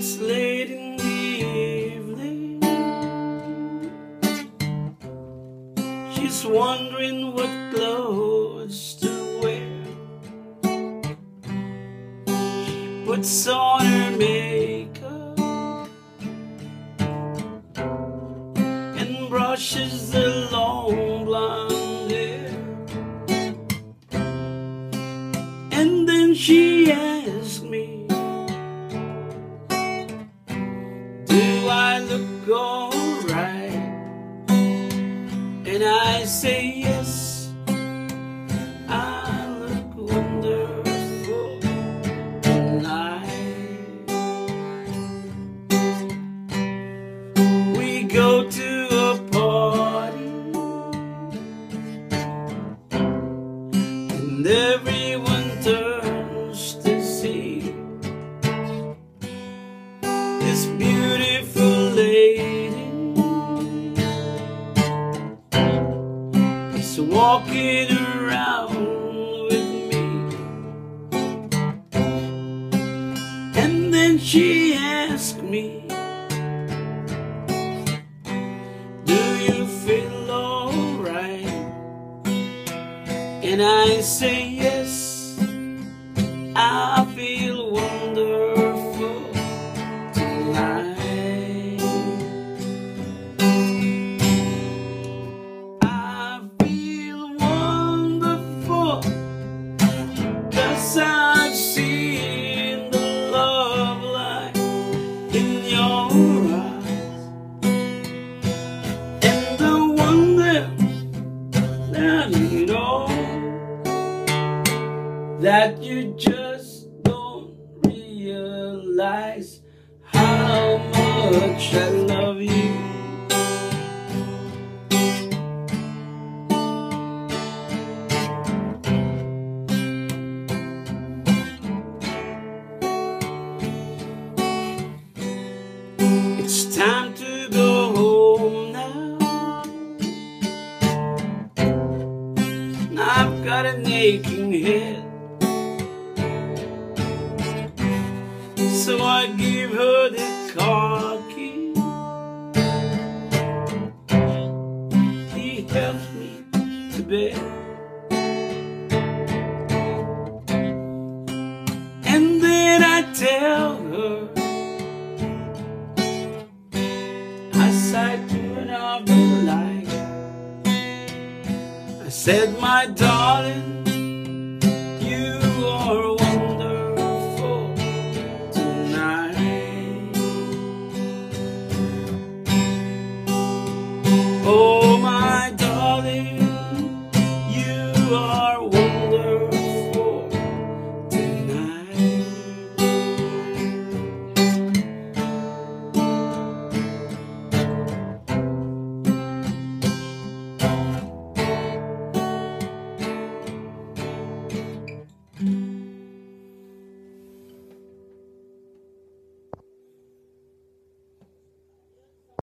It's late in the evening. She's wondering what clothes to wear. She puts on her makeup and brushes the long blonde hair. And then she asks look alright? And I say yes. I look wonderful tonight. We go to a party, and everyone turns to see this beautiful walking around with me. And then she asked me, Do you feel alright? And I say, Yes, I your eyes. And the wonder that you know that you just don't realize how much I love It's time to go home now. I've got an aching head. So I give her the as I off the light. I said, my darling,